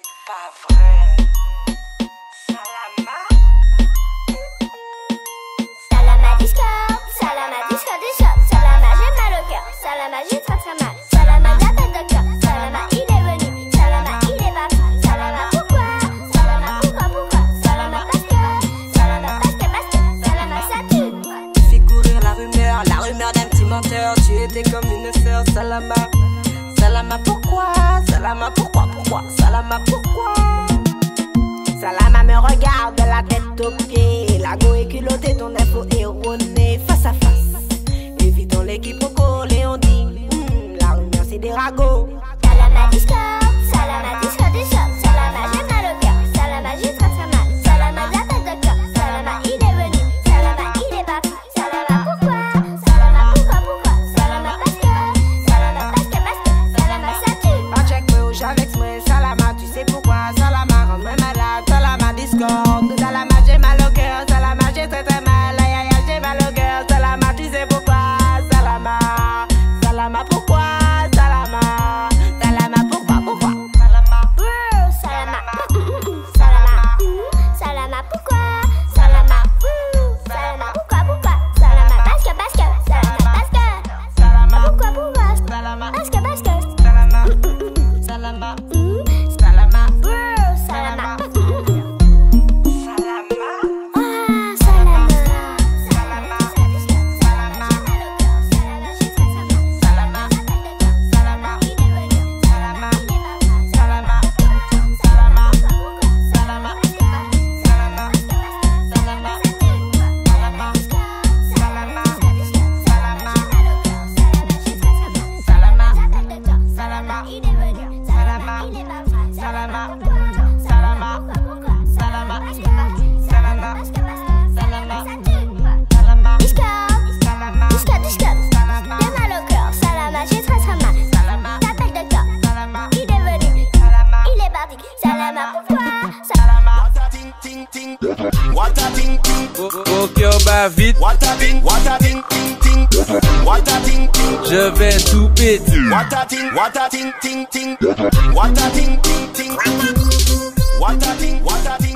pas vrai. Salama. Salama Discord, Salama Discord des shots, Salama j'ai mal au cœur, Salama j'ai très très mal, Salama j'appelle docteur, Salama il est venu, Salama il est parti, Salama pourquoi, Salama pourquoi pourquoi, Salama parce que, Salama parce que parce que, Salama ça tue. Tu fais courir la rumeur, la rumeur d'un petit menteur. Tu étais comme une sœur, Salama. Salama, pourquoi? Salama, pourquoi Pourquoi? Salama, pourquoi? Salama me regarde de la tête aux pieds. La go est culottée, ton info erronée. Face à face, évitons l'équipe au et on dit hmm, La rumeur c'est des ragots. Salama What a ting ting ting. What a ting ting. Faut que bat vite, What a ting. What a ting ting ting. What a ting ting. je vais tout péter. What a ting. What a ting ting ting. What a ting ting ting. What a ting. What a